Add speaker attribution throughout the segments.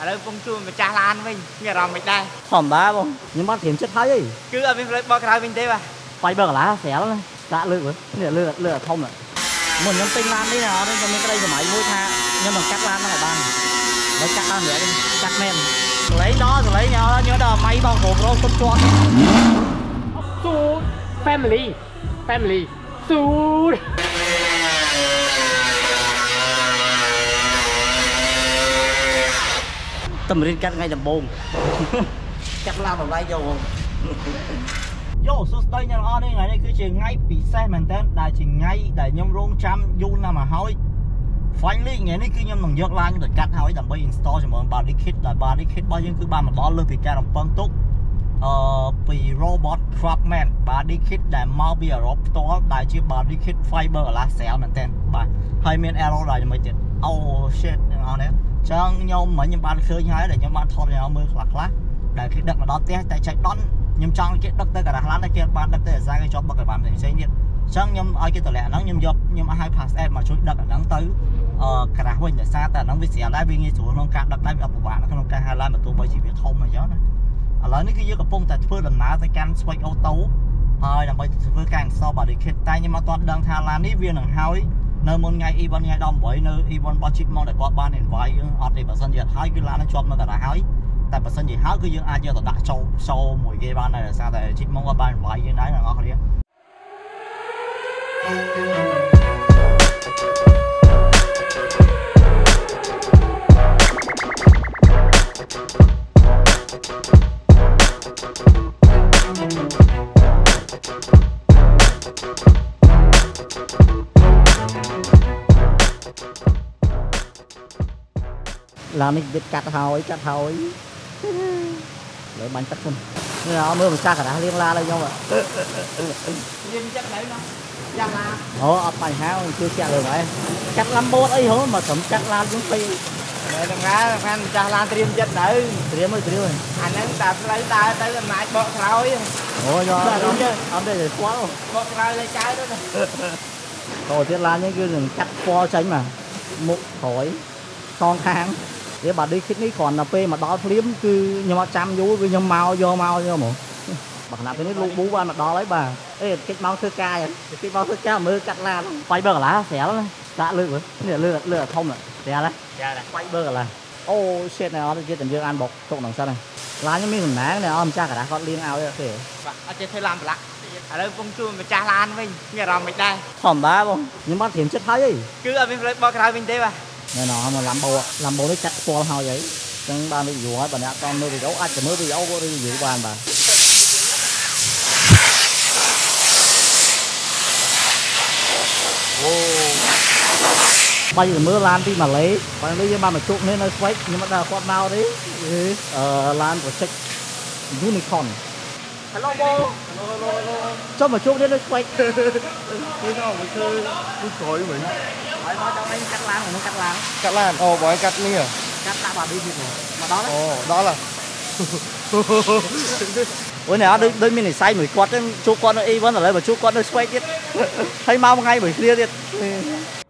Speaker 1: ឥឡូវកំពុងជួបម្ចាស់ឡានវិញមានអារម្មណ៍មិនដែរ
Speaker 2: ធម្មតាបងខ្ញុំបានត្រៀមចិត្តហើយអី
Speaker 1: គឺអត់មានផ្លូវបកក្រោយវិញទេបាទ
Speaker 2: បាយបើកន្លាស្រាលណាដាក់លើកនេះលើកលើកធំមុនខ្ញុំទិញឡាននេះណាអត់ខ្ញុំមានក្តីសម័យមួយថាខ្ញុំនឹងកាត់ឡានហ្នឹងឲ្យបានហើយកាត់បានម្នាក់កាត់មែនសលេងដល់សលេងឲ្យញ៉ដល់ម៉ៃបងគ្រូប្រូសុំជាប់
Speaker 3: ស៊ូ family family ស៊ូ
Speaker 2: តម្រៀនកាត់ថ្ងៃដំបូងកាត់ឡានតម្លៃយកបងយោសួស្តីអ្នកនរនេះថ្ងៃនេះគឺជាថ្ងៃពិសេសមែនតើដែលជាថ្ងៃដែលខ្ញុំរងចាំយូរណាស់មកហើយ finally ថ្ងៃនេះគឺខ្ញុំនឹងយកឡានទៅកាត់ហើយដើម្បី install ជាមួយ body kit ដែល body kit របស់យើងគឺបានមកដល់លើសពីការរំពឹងទុកអឺពី robot craftman body kit ដែលមកពីអឺរ៉ុបផ្ទាល់ដែលជា body kit fiber elastic មែនតើបាទហើយមាន aero ដល់ជាមួយទៀត oh shit អ្នកនរនេះ ចឹងខ្ញុំមិញខ្ញុំបានឃើញហើយដែលខ្ញុំបានថតឲ្យមើលខ្លះខ្លះដែលគេដឹកមកដល់ផ្ទះតែចៃដន្យខ្ញុំចង់ឲ្យគេដឹកទៅការ៉ាស់ឡានតែគេអត់បានដឹកទៅអាសាគេជាប់បឹកឲ្យបានផ្សេងៗទៀតចឹងខ្ញុំឲ្យគេតម្លាក់ហ្នឹងខ្ញុំយកខ្ញុំឲ្យ pass app មកជួយដឹកអាហ្នឹងទៅអឺក្រាស់វិញដោយសារតែអាហ្នឹងវាស្រាលដែរវាងាយស្រួលក្នុងការដឹកដែរវាអត់ពិបាកនៅក្នុងការហៅឡានបើទោះបីជាវាធំអញ្ចឹងណាឥឡូវនេះគឺយើងកំពុងតែធ្វើដំណើរទៅកាន់ Switch Auto ហើយដើម្បីធ្វើការ install body kit តែខ្ញុំអត់ទាន់ដឹងថាឡាននេះវានឹងហើយ នៅមុនថ្ងៃ event ថ្ងៃ18នៅ event របស់ Chip មកដែលគាត់បាន invite យើងអត់ទេបើសិនជាអត់ហើយគឺឡាននឹងជាប់នៅកណ្ដាលហើយតែបើសិនជាហើយគឺយើងអាចយកទៅដាក់ចូល show មួយគេបានដែរដោយសារតែ Chip មកគាត់បាន invite យើងដែរអ្នកនរគ្នា ឡាននេះវាកាត់ហើយកាត់ហើយលើបាញ់ទឹកខ្ញុំនេះអត់មើលម្ចាស់កណ្ដាស់លៀងឡានឲ្យខ្ញុំហ៎
Speaker 1: យើងចិត្តនៅនោះយ៉ាងណា
Speaker 2: អូអត់បញ្ហាជួយចាក់លើហើយកាត់ឡាំបូតអីហ៎មកត្រឹមកាត់ឡានយើងទៅ
Speaker 1: តែដល់ណាខាងម្ចាស់ឡានត្រៀមចិត្តនៅ
Speaker 2: ត្រៀមឲ្យត្រៀមឲ្យ
Speaker 1: អាហ្នឹងតែផ្លូវដើរទៅអំណាចបកក្រោយ
Speaker 2: អូយកអត់ទេអត់ទេស្គាល់
Speaker 1: បកក្រោយលើចៅទៅណា
Speaker 2: តោះទៀតឡាននេះគឺនឹងកាត់ពណ៌ចេញមកមុខក្រោយសងខាង វាបាត់នេះគិតនេះគ្រាន់តែពេលមកដល់ភ្លាមគឺខ្ញុំអត់ចាំយូរគឺខ្ញុំមកយកមកយកហ្មងបើខណៈពេលនេះលោកប៊ូបានមកដល់ហើយបាទអេគេចមកធ្វើការគេចមកធ្វើការមើលកាត់ឡានបាយបើកន្លាស្រាលណាដាក់លើកនេះលើកលើកធំស្រាលណា
Speaker 1: យ៉ាដែរ
Speaker 2: បាយបើកន្លាអូ shit ណែអត់ទៀតតែយើងអានបុកទុកក្នុងសិនឡានខ្ញុំមានសំណាងណែអត់ម្ចាស់កណ្ដាស់គាត់លៀងឲ្យទេ
Speaker 1: បាទអត់ចេះធ្វើឡានប្រឡាក់ឥឡូវកំពុងជួបម្ចាស់ឡានវិញមានអារម្មណ៍មិនដែរ
Speaker 2: ធម្មតាបងខ្ញុំបានត្រៀមចិត្តហើយអី
Speaker 1: គឺអត់មានផ្លូវបកក្រោយវិញទេបាទ
Speaker 2: ណែណោមកឡាំបូឡាំបូនេះចាត់ស្គាល់ហើយអីចឹងបានវីដេអូហើយបើអ្នកអត់តមើលវីដេអូអាចទៅមើលវីដេអូក៏រីវិវបានបាទអូបាយទៅមើលឡានពីម៉ាឡេបើនេះយើងបានមកជួបគ្នានៅស្វែកខ្ញុំអត់ដឹងគាត់មកទេអឺឡាន project unicorn
Speaker 1: Hello បង
Speaker 2: ចុះមកជួបគ្នានៅស្វែក
Speaker 4: Thế nào mới chơi đi khói mình
Speaker 2: ហើយមកចង់ឯងកាត់ឡានហ្នឹងកាត់ឡាន
Speaker 4: Cắt lan, ồ bỏ anh cắt đi à
Speaker 2: កាត់ដាក់បាឌីទៀតមកដល់
Speaker 4: Ồ, đó là
Speaker 2: អូននេះអត់ដូចដូចមាននិស័យមួយគាត់ហ្នឹងជួបគាត់នៅ event ឥឡូវមកជួបគាត់នៅ Swag ទៀតហើយមកមួយថ្ងៃមួយគ្នាទៀត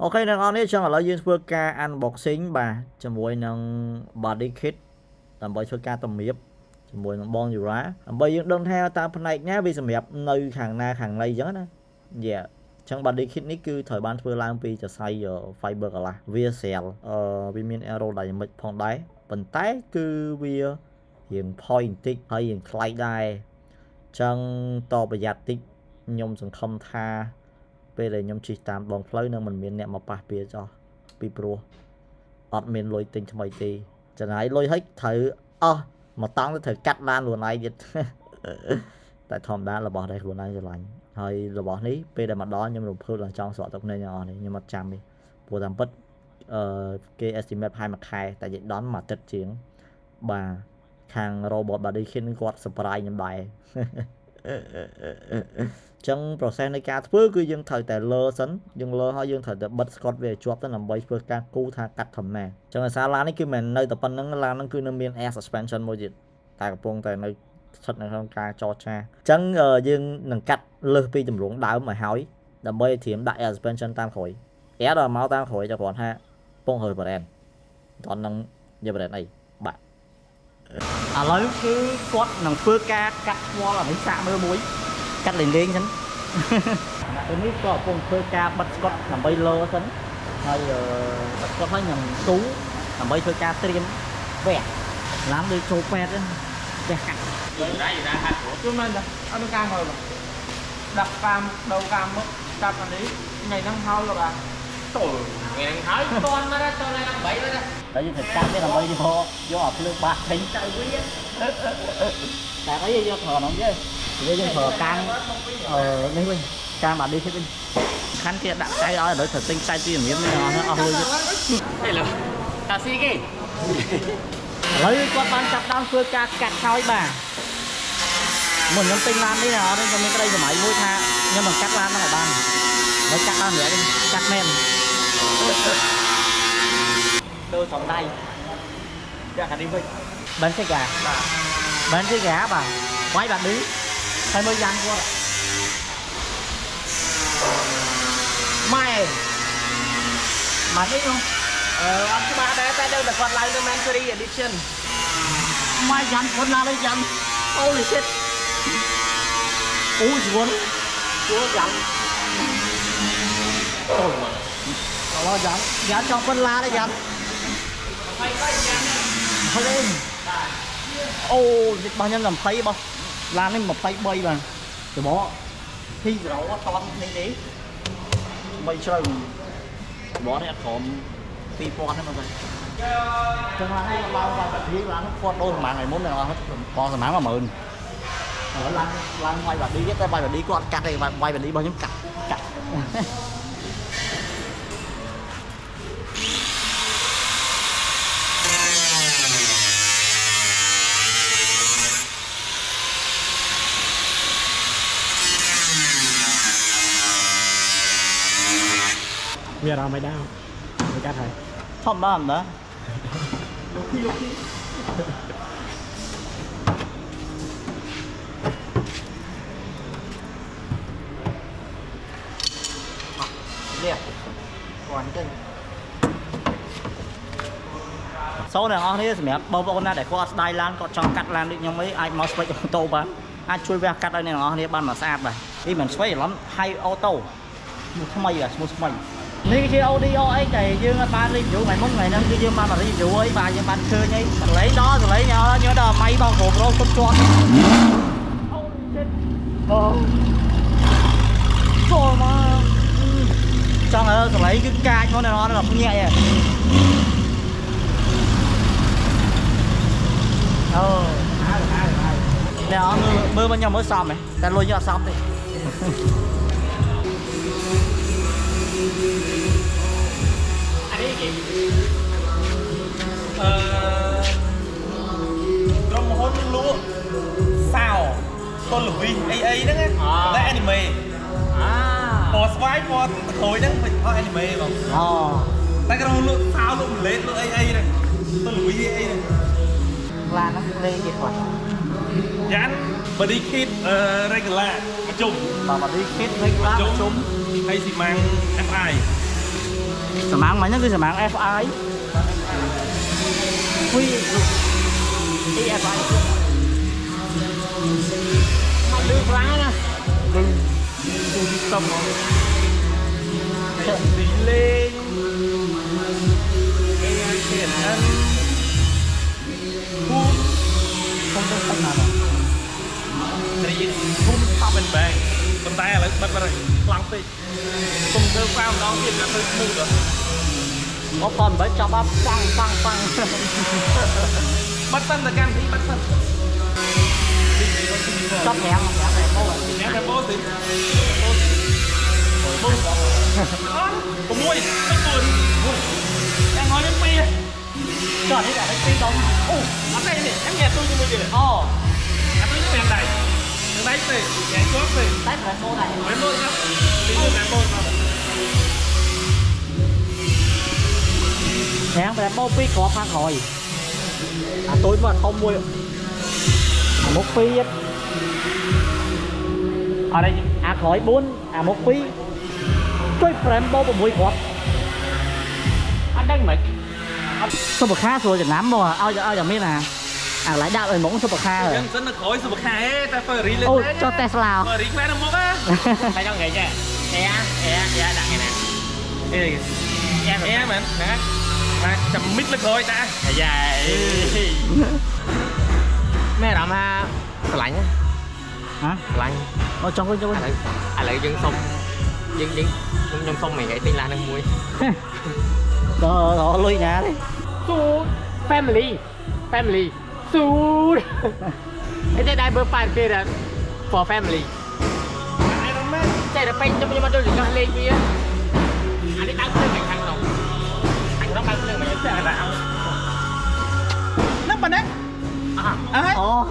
Speaker 2: អូខេអ្នកនរនេះចឹងឥឡូវយើងធ្វើការ unboxing បាទជាមួយនឹង body kit ដើម្បីធ្វើការតម្រៀប ជាមួយនឹងបង Yura ដើម្បីយើងដឹងថាតើផ្នែកណាវាសម្រាប់នៅខាងណាខាងណីចឹងណាយ៉ាចឹង body kit នេះគឺត្រូវបានធ្វើឡើងពីសរសៃ fiber glass វាស្រាលអឺវាមាន aerodynamic ផងដែរប៉ុន្តែគឺវារៀង point បន្តិចហើយរៀងថ្លៃដែរចឹងតប្រយ័ត្នតិចខ្ញុំសង្ឃឹមថាពេលដែលខ្ញុំជិះតាមដងផ្លូវនឹងមិនមានអ្នកមកប៉ះពាល់ចោះពីព្រោះអត់មានលុយទិញថ្មីទេចំណាយលុយឲ្យត្រូវអស់ មកតង់ទៅត្រូវកាត់ឡានខ្លួនឯងទៀតតែធម្មតារបស់ដែលខ្លួនឯងស្រឡាញ់ហើយរបស់នេះពេលដែលមកដល់ខ្ញុំរំភើបឡើងចង់ស្រក់ទឹកភ្នែកទាំងអស់នេះខ្ញុំអត់ចាំទេព្រោះតាមពិតអឺគេ estimate ប្រហែលមួយខែតែនិយាយដល់មួយអាទិត្យជាងបាទខាង robot body kit នេះគាត់ surprise ខ្ញុំដែរ ចឹង process នៃការធ្វើគឺយើងត្រូវតែលើសិនយើងលើហើយយើងត្រូវតែបិទ Scott វាឲ្យជាប់ទៅដើម្បីធ្វើការគូថាកាត់ធម្មតាចឹងដោយសារឡាននេះគឺមិននៅតែប៉ុណ្្នឹងឡានហ្នឹងគឺនៅមាន air suspension មួយទៀតតែកំពុងតែនៅស្ថិតនៅក្នុងការចរចាចឹងអឺយើងនឹងកាត់លើសពីទម្រង់ដើមឲ្យហើយដើម្បីឲ្យត្រៀមដាក់ air suspension តាមក្រោយ air ដល់មកតាមក្រោយតែគ្រាន់ថាពងហើយ brand តោះនឹងយក brand អីបាទឥឡូវគឺគាត់នឹងធ្វើការកាត់វល់អានេះសាកមើលមួយ កាត់លេងលេងសិន ពេលនេះក៏កំពុងធ្វើការបិទស្កុតដើម្បីលោសិនហើយអឺបិទស្កុតហើយខ្ញុំទូដើម្បីធ្វើការត្រៀមវះឡានដូចចូលពេទ្យហ្នឹងវះកាត់
Speaker 1: ជួយមែនតាអត់មានការហើយបងដាក់កាមដូរកាមមកកាប់អានេះថ្ងៃហ្នឹងហើយលោកអាតូលថ្ងៃហ្នឹងហើយតន់មកដល់តថ្ងៃហ្នឹង3មកដល់
Speaker 2: តែយើងត្រូវកាត់ទេដើម្បីយកយកអាភ្លើងបាសចេញទៅវិញតែអីយកប្រើនោះទេ យើងយើងប្រើកាំងអឺនេះវិញកាំងបាត់នេះទៀតវិញខាន់គេដាក់ចៃឲ្យដល់ត្រូវទិញចៃទីរៀមនេះអស់អស់លុយទៀត
Speaker 3: Đây là Tà xì kì
Speaker 2: ឥឡូវគាត់បានចាប់ដើមធ្វើការកាត់ហើយបាទមុនខ្ញុំទិញឡាននេះអត់ទេខ្ញុំមានក្តីសម័យមួយថាខ្ញុំនឹងកាត់ឡានហ្នឹងឲ្យបានហើយកាត់បានរយៈកាត់មែនទៅសំដៃយកកានេះវិញបានទេកាបាទបានទេកាបាទវាយបាត់ឌីហើយមើលយ៉ាងគាត់ម៉ែម៉ែនេះ
Speaker 1: 20 gian qua mày. Mà đi không? Ờ ăn cái ba đấy đâu được còn lại Edition.
Speaker 2: Mai dán con la dán. Holy shit. Ôi xuống dán ôi mà nó dán. Dán cho con la đây dán. Mày có dán lên ô bao nhiêu làm phay bao យ៉ាងហើយក៏យ៉ាងហើយអូនេះរបស់ខ្ញុំ20របស់ឡាននេះ23បាទច្បោធីសរោអត់តន់នេះទេ3ជ្រៅច្បោនេះអត់ក្រោម2000ទេមកបាទចឹងឡាននេះឡើងដល់ប្រទេសឡាននេះគាត់ដូរប្រហែលថ្ងៃមុនដល់បងប្រហែល10000ឥឡូវឡើងឡើងវាយបាឌីទៀតតែវាយបាឌីគាត់អត់កាត់ទេវាយបាឌីរបស់ខ្ញុំកាត់កាត់
Speaker 3: Bây giờ mày đau Mày cắt rồi
Speaker 2: ធម្មតាមិនដែរនេះគាត់ទៅសូនអ្នកនរគ្នាសម្រាប់បងប្អូនណាដែលគាត់ស្ដាយឡានគាត់ចង់កាត់ឡានដូចខ្ញុំអីអាចមកស្វេចអូតូបានអាចជួយវះកាត់ឲ្យអ្នកនរគ្នាបានមកស្អាតដែរនេះមិនស្វេចច្រឡំ High Auto ឈ្មោះថ្មីបាទឈ្មោះថ្មី នេះជា Audio X ដែលយើងអត់បាន review ថ្ងៃមុនថ្ងៃហ្នឹងគឺយើងបានមក review អីបាទយើងបានឃើញអីសលេងដល់សលេងញ៉ញ៉ដល់ម៉ៃបងគ្រប់រោគទុកជាប់អូ shit អូចូលមកចង់ឲ្យសលេងគឺកាចមកនៅដល់ភ្ញាក់ឯងអូហើយហើយហើយអ្នកអត់មើលមើលមកខ្ញុំមើលសមហ៎តែលុយខ្ញុំអត់ សមទេ
Speaker 3: Anh ấy gì
Speaker 4: អឺក្រុមហ៊ុនលក់សោកុលវីអីអីហ្នឹងណា
Speaker 3: អ่า
Speaker 4: តែអេនីមេ
Speaker 3: À
Speaker 4: ពណ៌ស្វាយពណ៌ក្រួយហ្នឹងមិនអត់អេនីមេបង
Speaker 2: អូ
Speaker 4: តែក្រុមហ៊ុនលក់សោលក់ម្លេតលក់អីអីហ្នឹងកុលវីអីអីហ្នឹង
Speaker 2: ឡានហ្នឹងលេងទៀតគាត់
Speaker 4: យ៉ាន់ body kit អឺ regular
Speaker 2: chung mà mà đi kết thích bác
Speaker 4: chung. chung hay xi măng FI
Speaker 2: xi măng mấy nó cứ xi măng FI quy đi FI mà
Speaker 3: đưa phá nè
Speaker 4: đừng. Đi tâm đi lên. Em chuyển ăn hút
Speaker 2: không có tâm nào
Speaker 4: ត្រីគុំ top and bang ប៉ុន្តែឥឡូវបិទបាត់ហើយខ្លាំងពេកគុំធ្វើហ្វាម្ដងទៀតដល់ទៅ smooth ដល់
Speaker 2: có con với cho bắp phăng phăng phăng
Speaker 4: បិទសិនតែកម្មវិធីបិទសិន
Speaker 2: cho thèm thèm này cô
Speaker 4: ញ៉ាំតែបោសិបោអត់6 4តែងឲ្យពី
Speaker 2: cho đấy là cái pin đông
Speaker 4: អូអត់ទេនេះញ៉ាំទូជាមួយទៀត
Speaker 2: ô
Speaker 4: អត់ទូជាមួយដៃនឹងដៃ
Speaker 2: baik
Speaker 4: nih, kayak cuap nih. Baik remo lah. Remo kan? Itu remo kan?
Speaker 2: Nè, mày mua phí có phát rồi À tôi mà không mua. À một phí, hết Ở đây À khỏi 4 À một phi. Phải Brembo của mùi quạt
Speaker 3: Anh đang mệt
Speaker 2: Sao mà khá rồi chẳng lắm mà. Ao giờ ao giờ mới nè. អាអាកន្លែងដាក់ឲ្យហ្មងសុបខា
Speaker 4: ចឹងសិននៅក្រោយសុបខែតែហ្វឺរីលេ
Speaker 2: អូចុះតេស្ឡា
Speaker 4: ហ្វឺរីខ្វែនៅមុខហ៎
Speaker 1: Thấy trong cái chứ Ê á, ê á, ê á, đặt cái này
Speaker 4: អេ
Speaker 1: Em
Speaker 4: អេមែនណាមកចាំមិចលើក្រោយតា
Speaker 1: Dài Mẹ làm ha Sờ lạnh á
Speaker 2: ហ៎
Speaker 1: Sờ lạnh
Speaker 2: អូចុះវិញចុះវិញ
Speaker 1: À lại À lại dân sông Dân dân Dân sông mày gãy tên là nâng muối
Speaker 2: ដល់ដល់លុយណាទេ
Speaker 1: Su Family Family suit. đây it diaper five kid for family?
Speaker 4: I don't know.
Speaker 1: Chạy là pin cho mình mà đôi lúc lên kia. Anh ấy đang chơi cái thằng nào? Anh nó đang chơi mấy
Speaker 4: cái nào? Nó bận đấy.
Speaker 1: À.
Speaker 2: À.
Speaker 4: Oh.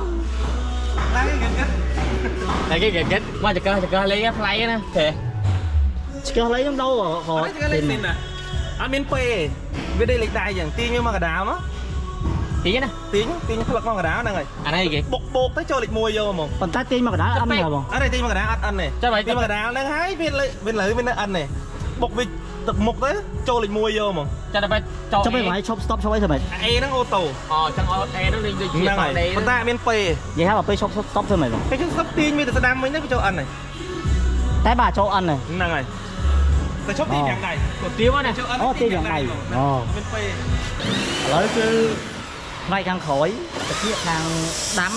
Speaker 4: Đang cái gần
Speaker 1: đây cái gần kết qua chợ cơ chợ cơ lấy cái play nè
Speaker 2: kìa chợ cơ lấy trong đâu
Speaker 4: họ họ chợ cơ lấy xin à anh miên pê về đây lịch đại chẳng tin nhưng mà cả đám á ទាញវាមកកដាលមក
Speaker 1: Tí nhá nè
Speaker 4: ទាញទាញផ្លឹកមកកដាលហ្នឹងហើយ
Speaker 1: À đây kìa
Speaker 4: បុកបោកទៅចូលលេខ1យកហ្មង
Speaker 2: ប៉ុន្តែទាញមកកណ្ដាលអត់មានហ៎បង
Speaker 4: អត់ទេទាញមកកដាលអត់អិនទេ
Speaker 1: Chắc vậy
Speaker 4: ទាញមកកដាលហ្នឹងហើយវាលើវាលើវានៅអិនទេបុកវាទឹកមុខទៅចូលលេខ1យកហ្មង
Speaker 1: Chắc là phải cho
Speaker 2: ចុះពេលបងឲ្យឈប់ stop ឈប់អីទៅមិន
Speaker 4: អេហ្នឹងអូតូ
Speaker 1: Ờ chắc ở đây nó lên đi
Speaker 4: ហ្នឹង
Speaker 1: chia
Speaker 4: ហើយ
Speaker 1: vào đây
Speaker 4: ប៉ុន្តែអត់មានពេ
Speaker 2: និយាយថាបើពេលឈប់ stop ទៅមិនបង
Speaker 4: គេជិះស្ឹបទាញវាទៅស្ដាំវិញទៅវាចូលអិនហើយ
Speaker 2: តែបើចូលអិនហ្នឹង
Speaker 4: ហ្នឹងហើយតែឈប់ទាញយ៉ាងដៃ
Speaker 1: Một tiếng á nè
Speaker 4: ចូលអិន
Speaker 2: អូទាញយ៉ាងដៃអូ
Speaker 4: មានពេ
Speaker 2: ឥឡូវគឺ ផ្នែកខាងក្រោយតាគៀកខាងស្ដាំ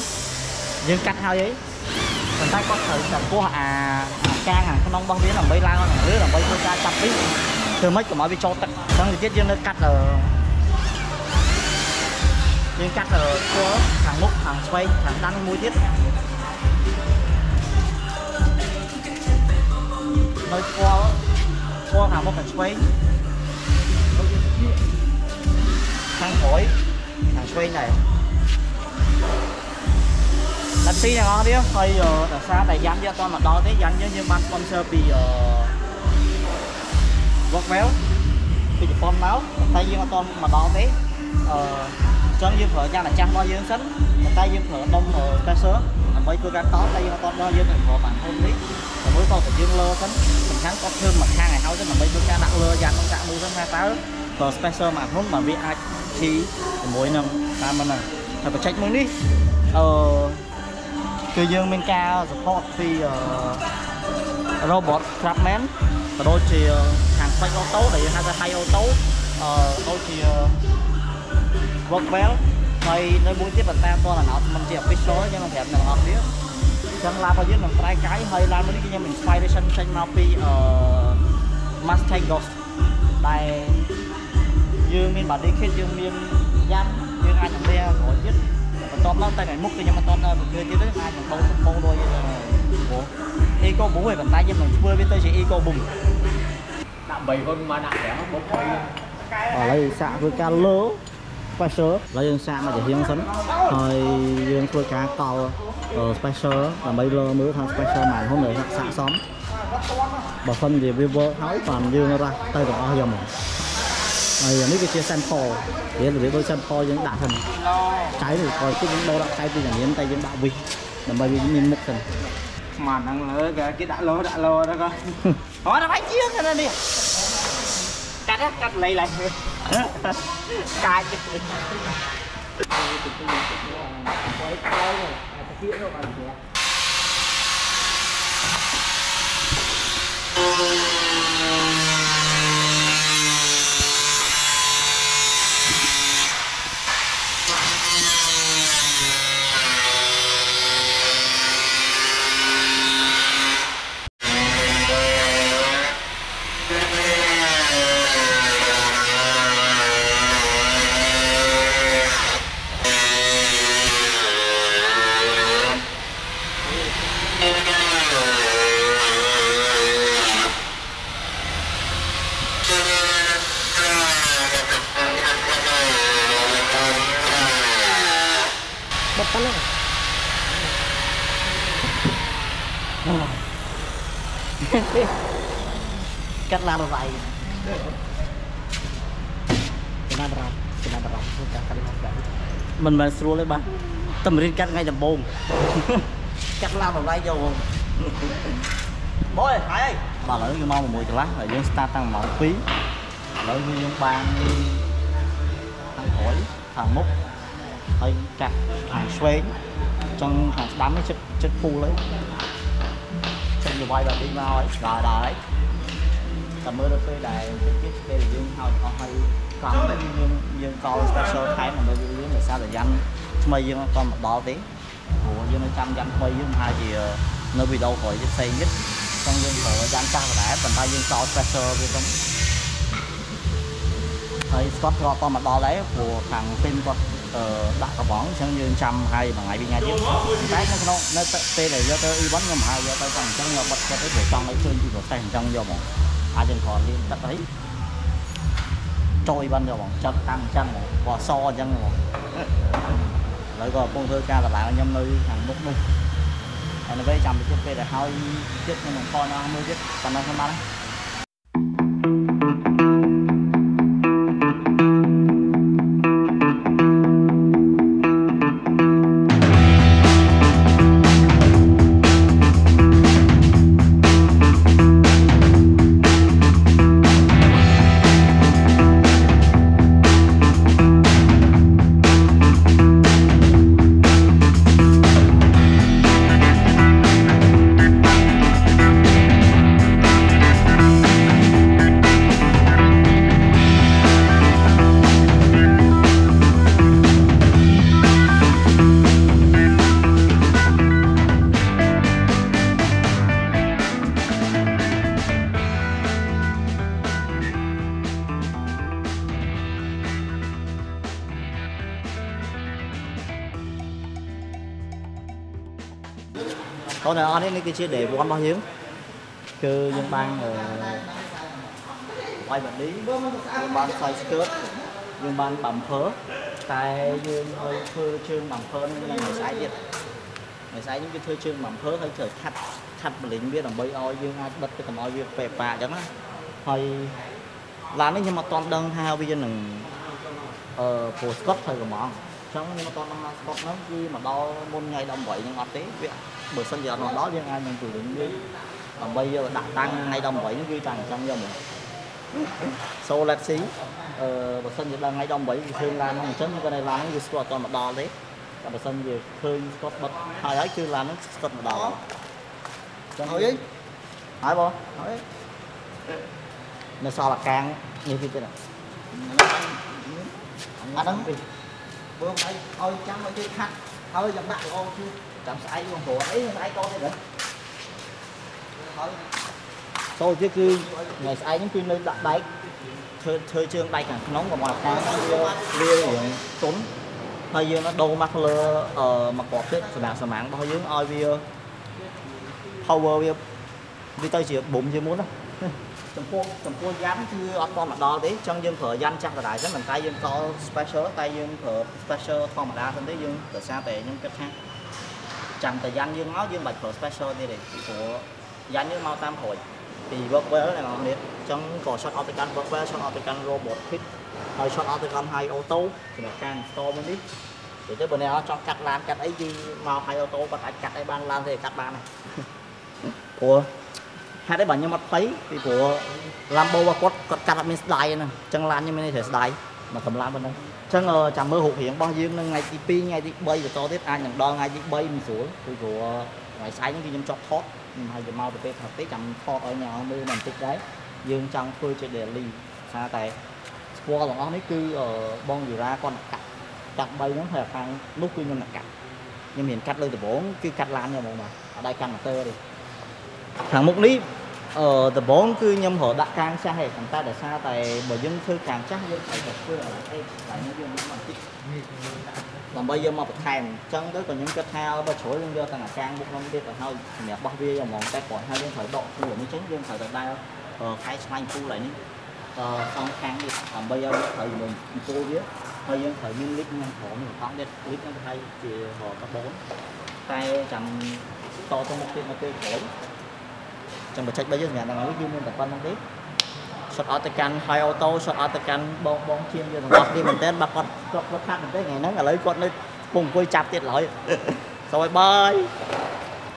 Speaker 2: យើងកាត់ហើយអីប៉ុន្តែគាត់ត្រូវចំពោះអាអាកាងខាងក្នុងរបស់វាដើម្បីឡើងដល់ឬដើម្បីធ្វើការចាប់ពីធ្វើម៉េចកុំឲ្យវាចូលទឹកអញ្ចឹងទៅទៀតយើងនៅកាត់អឺយើងកាត់អឺធ្វើខាងមុខខាងឆ្វេងខាងស្ដាំមួយទៀតនៅស្គាល់ស្គាល់ខាងមុខខាងឆ្វេងខាងក្រោយ swing này. Là si này ngon tiếp hơi giờ là xa tại dán cho con mà đo thế dán với nhưng ban sponsor bị ờ, vót véo, bị con máu. Tay dương con mà đo thế ờ, chân dương phở ra là trăm bao dương sánh. Tay dương phở đông ở ta sớm mấy cơ gan to tay dương con đo dương thành phở bản thân đấy còn mỗi con phải dương lơ sánh. Mình thắng có thương mà khang ngày hấu chứ mà mấy cơ gan nặng lơ dán con trạng mua sớm hai táo ការតតតែយើងអត់ទាន់ដល់យើងនឹងប្រើបានធំនេះដើម្បីតតែយើងលើសិនសំខាន់គាត់ធ្វើមួយខាងឲ្យហើយទៅដើម្បីធ្វើការដាក់លើយ៉ាងនោះចាក់មួយសិនថាតើប្រើ special មួយធំបើវាអាចឈីជាមួយនឹងតាមហ្នឹងហើយបច្ចេកមួយនេះអឺគឺយើងមានការ support ពីអឺ robot Craftsman ក៏ដូចជាខាងស្ពេចអូតូដែលយើងហៅថា High Auto អឺដូចជា Rockwell ហើយនៅមួយទៀតប៉ុន្តែអត់ទាន់ announcement ជា official ទេយើងនឹងប្រាប់អ្នកនរគ្នាអញ្ចឹងឡានរបស់យើងនឹងប្រែកាយហើយឡានមួយនេះគឺខ្ញុំ inspiration ចេញមកពីអឺ Mustang Ghost ដែល យើងមាន body kit យើងមានយ៉ាំយើងអាចនឹងលាក្រោយទៀតបន្ទាប់មកតែថ្ងៃមុខគឺខ្ញុំមិនទាន់ដល់ប្រគើទៀតទេអាចនឹងបោកបោករួចទេព្រោះ Eco Boom ឯងប៉ុន្តែយើងនឹងធ្វើវាទៅជា Eco Boom
Speaker 1: Đã bầy con mà đã đéo bốc bầy
Speaker 2: ឥឡូវសាកធ្វើការលើ special ឥឡូវយើងសាកមកជារៀងសិនហើយយើងធ្វើការកល់ special ដើម្បីលើមើលថា special ម៉ែនហ្នឹងនៅសាកសមបើសិនជាវា work ហើយបានយើងរះទៅទាំងអស់យកមក ហើយអានេះវាជា sample វារបៀបដូច sample យើងដាក់ហ្នឹងចៃនេះគាត់គឺយើងដូរដាក់ចៃពីជំនាញតែយើងដាក់វិសដើម្បីវាមានមុខសិន
Speaker 1: Mà đang lỡ kìa, cái đã lô đã lô đó coi
Speaker 2: Thôi nó phải chiếc cái này đi
Speaker 1: Cắt á, cắt lấy lại Cài
Speaker 2: bật Cắt la rồi vậy cái này rồi cái này rồi cắt cắt cắt មិនមែនស្រួលទេបាទតែមិនរៀនកាត់ថ្ងៃដំបូងកាត់ឡានតម្លៃយកបងបងហើយបាទឥឡូវគឺម៉ោង6កន្លះហើយយើង start តាំងម៉ោង2ឥឡូវគឺយើងបានក្រោយខាងមុខហើយកាត់ខាងឆ្វេងអញ្ចឹងខាងស្ដាំនេះចិត្តចិត្តពូលហើយចេញទៅវាយដល់នេះមកហើយដល់ដល់ហើយ តែមើលទៅពេលដែលតិចទៀតពេលដែលយើងហៅអស់ហើយកង់នេះយើងយើងកល special ថែមដើម្បីយើងដោយសារតែយ៉ាន់ថ្មីយើងអត់ទាន់មកដល់ទេព្រោះយើងនៅចាំយ៉ាន់ថ្មីយើងប្រហែលជានៅវីដេអូក្រោយទៀតផ្សេងទៀតអញ្ចឹងយើងប្រើយ៉ាន់ចាស់ដដែលប៉ុន្តែយើងកល special វាទៅហើយស្កតក៏អត់ទាន់មកដល់ដែរព្រោះខាងពេញគាត់អឺដាក់កបងអញ្ចឹងយើងចាំហើយមួយថ្ងៃពីរថ្ងៃទៀតតែនៅក្នុងនៅពេលដែលយកទៅ event ខ្ញុំហៅយកទៅចង់អញ្ចឹងយកបិទគាត់ទៅព្រោះចង់ឲ្យឃើញពី process អញ្ចឹងយកហ្មង អាចយើងគ្រាន់លៀងទឹកអីចូល event យកហ្មងចាត់តាំងអញ្ចឹងហ្មងពណ៌សអញ្ចឹងហ្មងឥឡូវក៏កំពុងធ្វើការតម្លើងខ្ញុំនៅខាងមុខនោះហើយនៅពេលចាំទៅទៀតពេលដែលហើយទៀតខ្ញុំនឹងខនអស់មួយទៀតប៉ុណ្ណឹងខ្ញុំបាន ហើយកូនទាំងអស់នេះនេះគឺជា day 1របស់យើងគឺយើងបានអឺវាយបាឌីយើងបានខ្សែ skirt យើងបានបំផើតែយើងឲ្យធ្វើជើងបំផើនឹងនៅស្អែកទៀតនៅស្អែកនេះគឺធ្វើជើងបំផើហើយត្រូវខាត់ខាត់បលិញវាដើម្បីឲ្យយើងអាចបិទទៅកុំឲ្យវាពេប៉ាអញ្ចឹងណាហើយឡាននេះខ្ញុំអត់ទាន់ដឹងថាវានឹងអឺព្រោះ Scott ត្រូវកំងអញ្ចឹងខ្ញុំអត់ទាន់ដឹងថា Scott ហ្នឹងគឺមកដល់មុនថ្ងៃ18ហ្នឹងអត់ទេវា បើសិនជាអត់មកដល់យើងអាចនឹងទូលិញវាដើម្បីយកទៅដាក់តាំងថ្ងៃ18ហ្នឹងគឺតាំងអញ្ចឹងយកមក So let's see អឺបើសិនជាដល់ថ្ងៃ18គឺឃើញឡានហ្នឹងអញ្ចឹងគាត់នៅឡានហ្នឹងគឺស្គាល់អត់ទាន់មកដល់ទេតែបើសិនជាឃើញស្គាល់បិទហើយហើយគឺឡានហ្នឹងស្គាល់មកដល់អញ្ចឹងហើយហើយបងហើយនៅសល់អាកាងនេះទៀតទេអាហ្នឹងបើមិនឲ្យចាំឲ្យគេខាត់ហើយចាំដាក់ល្អគឺ ចាំស្អែកបងព្រោះអីស្អែកតទៀតហ៎ហើយចូលទៀតគឺថ្ងៃស្អែកហ្នឹងគឺនៅដាក់ដែកធ្វើធ្វើជើងដែកខាងក្នុងកុំឲ្យខាងវាវារៀងទុនហើយយើងនឹងដូរមកលើអឺមកកប់ទៀតសម្រាប់សម្ាំងរបស់យើងឲ្យវា power វាវាទៅជាបុំជាមុនណាចំពោះចំពោះយ៉ាន់គឺអត់តមកដល់ទេអញ្ចឹងយើងប្រើយ៉ាន់ចាស់ដដែលចឹងមិនតែយើងកល special តែយើងប្រើ special ធម្មតាសិនទេយើងដោយសារតែខ្ញុំគិតថា ចាំតែយ៉ាន់យើងមកយើងមិនបាច់ប្រើ special ទេទេពីព្រោះយ៉ាន់យើងមកតាមក្រួយពី workwell អ្នកនរគ្នាអញ្ចឹងក៏ shot អត់ទៅកាន់ workwell shot អត់ទៅកាន់ robot fit ហើយ shot អត់ទៅកាន់ high auto សម្រាប់ការ install មួយនេះនិយាយទៅបើអ្នកចង់កាត់ឡានកាត់អីគឺមក high auto គាត់អាចកាត់អីបានឡានទេកាត់បានហើយព្រោះហេតុអីបើខ្ញុំអត់ភ័យពីព្រោះ Lambo របស់គាត់គាត់កាត់អត់មានស្ដាយហ្នឹងអញ្ចឹងឡានខ្ញុំមានតែស្ដាយមកកម្លាំងប៉ុណ្ណឹងអញ្ចឹងចាំមើលរូបរាងរបស់យើងនៅថ្ងៃទី2ថ្ងៃទី3បន្តទៀតអាចនឹងដល់ថ្ងៃទី3មិនស្រួលពីព្រោះថ្ងៃស្អែកហ្នឹងគឺខ្ញុំចប់ថតខ្ញុំឲ្យទៅមកទៅពេលថាទេចាំថតឲ្យញ៉ាំមើលបន្តិចដែរយើងចង់ធ្វើជា daily ថាតែស្គាល់ទាំងអស់នេះគឺបងយូរ៉ាគាត់កាត់កាត់3ហ្នឹងហើយខាងនោះគឺខ្ញុំកាត់ខ្ញុំមានកាត់លើដំបងគឺកាត់ឡានខ្ញុំហ្មងបាទអត់ដែរកាន់ម៉ូទ័រទេខាងមុខនេះ អឺដំបងគឺខ្ញុំរកដាក់កាងចាស់ឯងប៉ុន្តែដោយសារតែបើយើងធ្វើកាងចាស់យើងត្រូវតែធ្វើឲ្យអីតែយើងមកបន្តិចដើម្បីយកមកបន្ថែមអញ្ចឹងទៅក៏ខ្ញុំគិតថាបើជ្រុលយើងយកទាំងអាកាងមុខនោះទៀតទៅហើយសម្រាប់បោះវាហ្មងតែគ្រាន់ហើយយើងត្រូវដកខ្លួននេះចឹងយើងត្រូវតែដើរខែឆ្លាញ់ពូឡើយនេះអឺសងខាងទៀតដើម្បីឲ្យវាត្រូវជាមួយពូវាហើយយើងត្រូវមានលិចនឹងក្រោមនឹងថងទៀតលិចនឹងទៅឲ្យជាកាបូនតែចាំតទៅមុខទៀតនៅពេលក្រោយ ចាំបច្ចេកបីយើងសម្រាប់ដល់នេះគឺមានតែប៉ុណ្្នឹងទេ shot អត់ទៅកាន់ high auto shot អត់ទៅកាន់បងបងជាងយើងទាំងអស់គ្នាមែនតើបាទគាត់គាត់គាត់ខាត់មែនទេថ្ងៃហ្នឹងឥឡូវគាត់នៅកំពុងអង្គុយចាប់ទៀតឡើយសួយបាយ